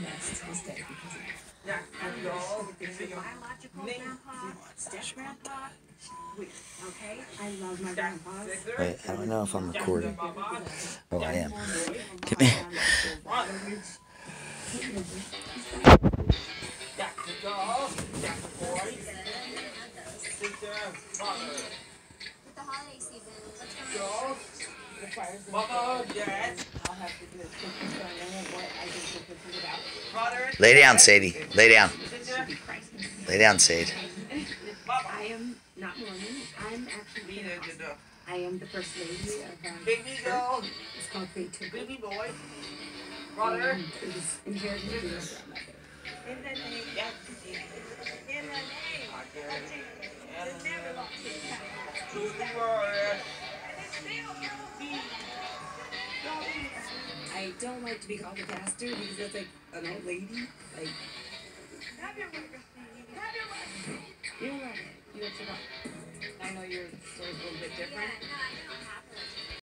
mess to this because of that. Yeah, you go. Biological grandpa, step grandpa. We, okay? I love my grandpas. Wait, I don't know if I'm recording. Oh, I am. Come here. Yeah, you go. Yeah, boy. Mother. With Lay down, Sadie. Lay down. Lay down, Sade. I am not Mormon. I'm actually Be there, you Pentecostal. do. I am the first lady of um, Baby girl. It's called Creativity. Baby boy. Brother. And it was inherited from my grandmother. In the name, Yeah. in the name of Jesus. I don't like to be called a pastor because that's like an old lady. Like, Have your way, Have your way. you don't love it. You to. I know your story's a little bit different.